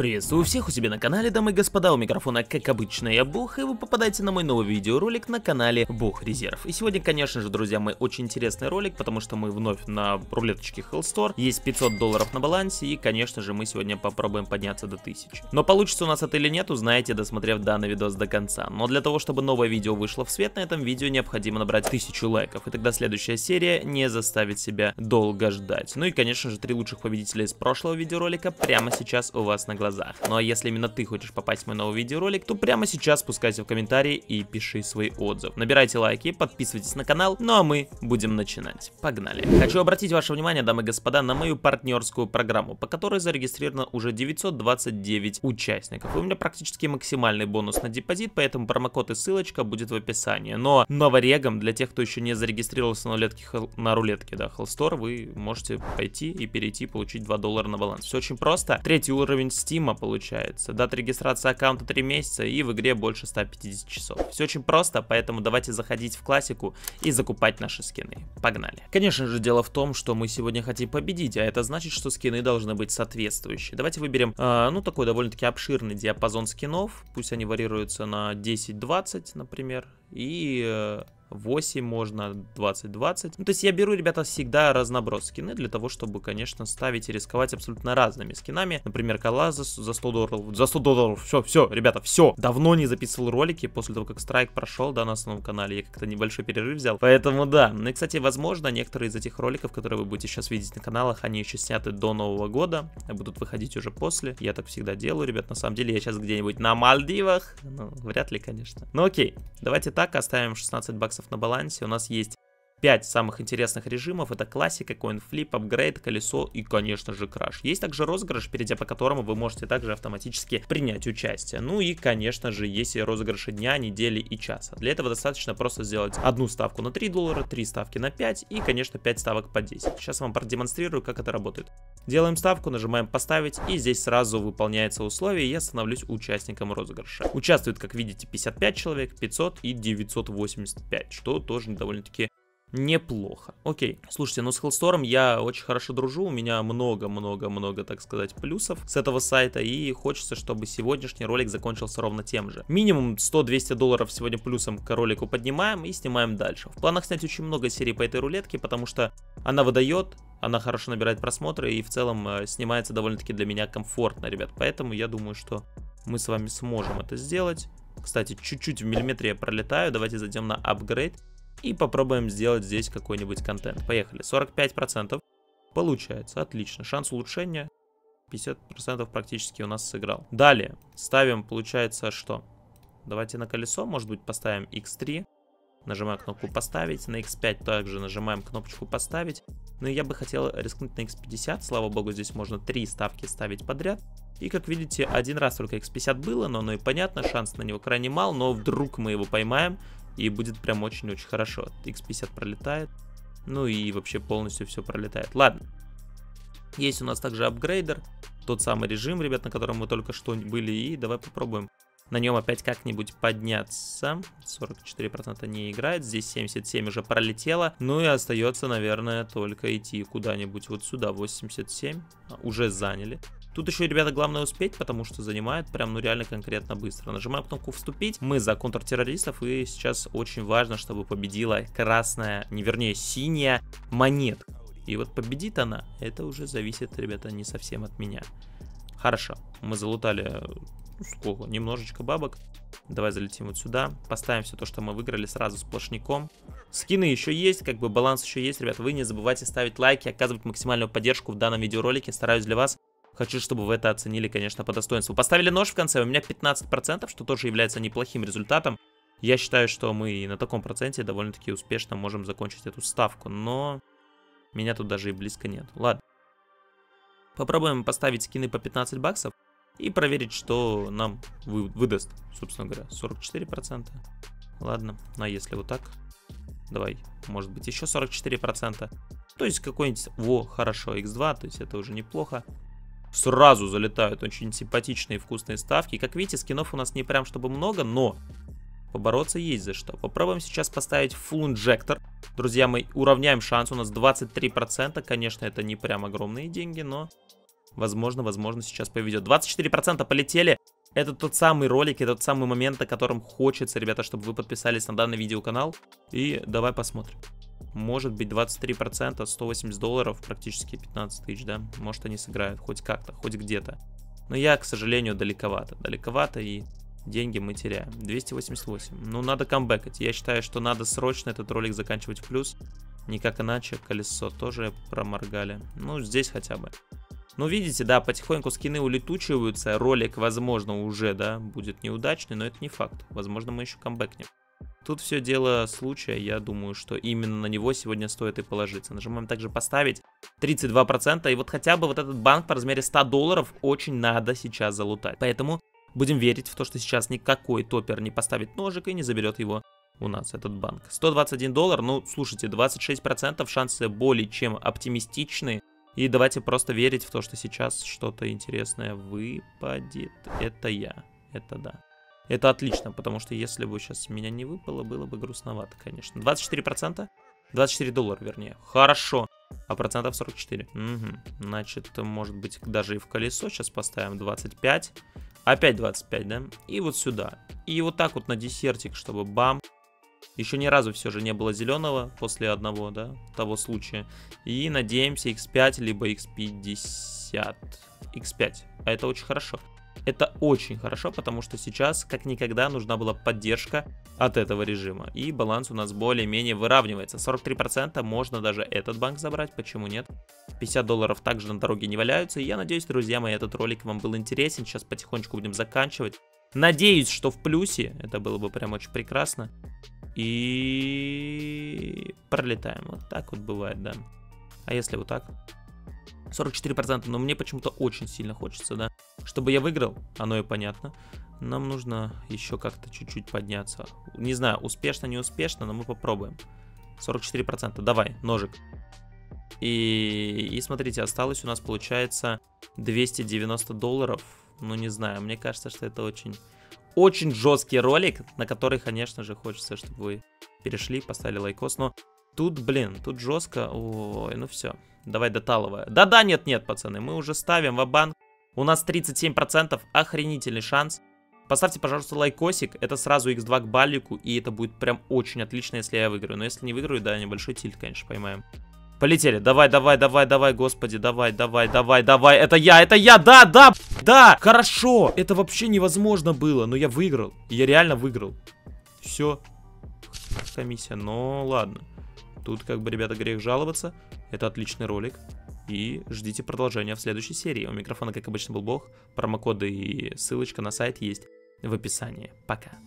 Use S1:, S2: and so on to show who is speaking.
S1: Приветствую всех у себя на канале, дамы и господа, у микрофона как обычно я Бух, и вы попадаете на мой новый видеоролик на канале Бух Резерв. И сегодня, конечно же, друзья мои, очень интересный ролик, потому что мы вновь на рулеточке Hellstore, есть 500 долларов на балансе, и, конечно же, мы сегодня попробуем подняться до 1000. Но получится у нас это или нет, узнаете, досмотрев данный видос до конца. Но для того, чтобы новое видео вышло в свет, на этом видео необходимо набрать 1000 лайков, и тогда следующая серия не заставит себя долго ждать. Ну и, конечно же, три лучших победителя из прошлого видеоролика прямо сейчас у вас на глазах глазах. Ну а если именно ты хочешь попасть в мой новый видеоролик, то прямо сейчас спускайся в комментарии и пиши свой отзыв. Набирайте лайки, подписывайтесь на канал, ну а мы будем начинать. Погнали. Хочу обратить ваше внимание, дамы и господа, на мою партнерскую программу, по которой зарегистрировано уже 929 участников. у меня практически максимальный бонус на депозит, поэтому промокод и ссылочка будет в описании. Но новорегом для тех, кто еще не зарегистрировался на рулетке, на рулетке да, Hellstore, вы можете пойти и перейти, получить 2 доллара на баланс. Все очень просто. Третий уровень Steam Steam получается. Дата регистрации аккаунта 3 месяца и в игре больше 150 часов. Все очень просто, поэтому давайте заходить в классику и закупать наши скины. Погнали. Конечно же, дело в том, что мы сегодня хотим победить, а это значит, что скины должны быть соответствующие. Давайте выберем, э, ну, такой довольно-таки обширный диапазон скинов. Пусть они варьируются на 10-20, например. И... Э, 8 можно, 20-20. Ну, то есть я беру, ребята, всегда разноброс скины для того, чтобы, конечно, ставить и рисковать абсолютно разными скинами. Например, кола за, за 100 долларов. За 100 долларов. Все, все, ребята, все. Давно не записывал ролики после того, как страйк прошел, да, на основном канале. Я как-то небольшой перерыв взял. Поэтому, да. Ну и, кстати, возможно, некоторые из этих роликов, которые вы будете сейчас видеть на каналах, они еще сняты до Нового года. Будут выходить уже после. Я так всегда делаю, ребят. На самом деле, я сейчас где-нибудь на Мальдивах. Ну, вряд ли, конечно. Ну, окей. Давайте так, оставим 16 баксов на балансе. У нас есть 5 самых интересных режимов. Это классика, коинфлип, апгрейд, колесо и, конечно же, краш. Есть также розыгрыш, перейдя по которому вы можете также автоматически принять участие. Ну и, конечно же, есть и розыгрыши дня, недели и часа. Для этого достаточно просто сделать одну ставку на 3 доллара, 3 ставки на 5 и, конечно, 5 ставок по 10. Сейчас вам продемонстрирую, как это работает. Делаем ставку, нажимаем поставить и здесь сразу выполняется условие я становлюсь участником розыгрыша. Участвует, как видите, 55 человек, 500 и 985, что тоже довольно-таки неплохо. Окей, слушайте, ну с Hellstorm я очень хорошо дружу, у меня много-много-много, так сказать, плюсов с этого сайта, и хочется, чтобы сегодняшний ролик закончился ровно тем же. Минимум 100-200 долларов сегодня плюсом к ролику поднимаем и снимаем дальше. В планах снять очень много серий по этой рулетке, потому что она выдает, она хорошо набирает просмотры и в целом э, снимается довольно-таки для меня комфортно, ребят. Поэтому я думаю, что мы с вами сможем это сделать. Кстати, чуть-чуть в миллиметре я пролетаю. Давайте зайдем на апгрейд. И попробуем сделать здесь какой-нибудь контент. Поехали. 45%. Получается. Отлично. Шанс улучшения 50% практически у нас сыграл. Далее. Ставим, получается, что? Давайте на колесо, может быть, поставим x3. Нажимаем кнопку поставить. На x5 также нажимаем кнопочку поставить. Но я бы хотел рискнуть на x50. Слава богу, здесь можно три ставки ставить подряд. И как видите, один раз только x50 было, но оно и понятно, шанс на него крайне мал, но вдруг мы его поймаем, и будет прям очень-очень хорошо. X50 пролетает. Ну и вообще полностью все пролетает. Ладно. Есть у нас также апгрейдер. Тот самый режим, ребят, на котором мы только что были. И давай попробуем на нем опять как-нибудь подняться. 44% не играет. Здесь 77 уже пролетело. Ну и остается, наверное, только идти куда-нибудь вот сюда. 87. Уже заняли. Тут еще, ребята, главное успеть, потому что занимает прям, ну, реально конкретно быстро. Нажимаем кнопку «Вступить». Мы за контртеррористов, и сейчас очень важно, чтобы победила красная, не вернее, синяя монетка. И вот победит она, это уже зависит, ребята, не совсем от меня. Хорошо, мы залутали, ну, сколько, немножечко бабок. Давай залетим вот сюда, поставим все то, что мы выиграли сразу сплошняком. Скины еще есть, как бы баланс еще есть, ребят. Вы не забывайте ставить лайки, оказывать максимальную поддержку в данном видеоролике. Стараюсь для вас Хочу, чтобы вы это оценили, конечно, по достоинству. Поставили нож в конце, у меня 15%, что тоже является неплохим результатом. Я считаю, что мы на таком проценте довольно-таки успешно можем закончить эту ставку, но меня тут даже и близко нет. Ладно. Попробуем поставить скины по 15 баксов и проверить, что нам вы, выдаст, собственно говоря, 44%. Ладно, а если вот так, давай, может быть еще 44%. То есть какой-нибудь, во, хорошо, x2, то есть это уже неплохо сразу залетают очень симпатичные вкусные ставки. Как видите, скинов у нас не прям чтобы много, но побороться есть за что. Попробуем сейчас поставить Full Injector. Друзья, мы уравняем шанс, у нас 23%. Конечно, это не прям огромные деньги, но Возможно, возможно, сейчас поведет. 24% полетели. Это тот самый ролик, это тот самый момент, о котором хочется, ребята, чтобы вы подписались на данный видеоканал. И давай посмотрим. Может быть 23%, 180 долларов, практически 15 тысяч, да? Может они сыграют хоть как-то, хоть где-то. Но я, к сожалению, далековато. Далековато и деньги мы теряем. 288. Ну, надо камбэкать. Я считаю, что надо срочно этот ролик заканчивать в плюс. Никак иначе. Колесо тоже проморгали. Ну, здесь хотя бы. Ну, видите, да, потихоньку скины улетучиваются. Ролик, возможно, уже, да, будет неудачный, но это не факт. Возможно, мы еще камбэкнем. Тут все дело случая, я думаю, что именно на него сегодня стоит и положиться. Нажимаем также поставить 32%, и вот хотя бы вот этот банк по размере 100 долларов очень надо сейчас залутать. Поэтому будем верить в то, что сейчас никакой топер не поставит ножик и не заберет его у нас, этот банк. 121 доллар, ну, слушайте, 26% шансы более чем оптимистичные. И давайте просто верить в то, что сейчас что-то интересное выпадет. Это я, это да. Это отлично, потому что если бы сейчас меня не выпало, было бы грустновато, конечно. 24%? 24 доллара, вернее. Хорошо. А процентов 44. Угу. Значит, может быть, даже и в колесо сейчас поставим 25. Опять 25, да? И вот сюда. И вот так вот на десертик, чтобы бам. Еще ни разу все же не было зеленого после одного, да, того случая. И надеемся x5, либо x50. x5. А это очень хорошо. Это очень хорошо, потому что сейчас как никогда нужна была поддержка от этого режима. И баланс у нас более-менее выравнивается. 43% можно даже этот банк забрать, почему нет? 50 долларов также на дороге не валяются. И я надеюсь, друзья мои, этот ролик вам был интересен. Сейчас потихонечку будем заканчивать. Надеюсь, что в плюсе. Это было бы прям очень прекрасно. И пролетаем. Вот так вот бывает, да. А если вот так? 44%, но мне почему-то очень сильно хочется, да. Чтобы я выиграл, оно и понятно. Нам нужно еще как-то чуть-чуть подняться. Не знаю, успешно, не успешно, но мы попробуем. 44%, давай, ножик. И, и смотрите, осталось у нас, получается, 290 долларов. Ну, не знаю, мне кажется, что это очень, очень жесткий ролик, на который, конечно же, хочется, чтобы вы перешли, поставили лайкос. Но тут, блин, тут жестко. Ой, ну все. Давай деталовая. Да-да, нет-нет, пацаны, мы уже ставим в банк У нас 37%, охренительный шанс. Поставьте, пожалуйста, лайкосик, это сразу x2 к балику, и это будет прям очень отлично, если я выиграю. Но если не выиграю, да, небольшой тильт, конечно, поймаем. Полетели, давай, давай, давай, давай, господи, давай, давай, давай, давай, это я, это я, да, да, да, хорошо, это вообще невозможно было, но я выиграл, я реально выиграл, все, комиссия, ну ладно. Тут как бы, ребята, грех жаловаться. Это отличный ролик. И ждите продолжения в следующей серии. У микрофона, как обычно, был Бог. Промокоды и ссылочка на сайт есть в описании. Пока.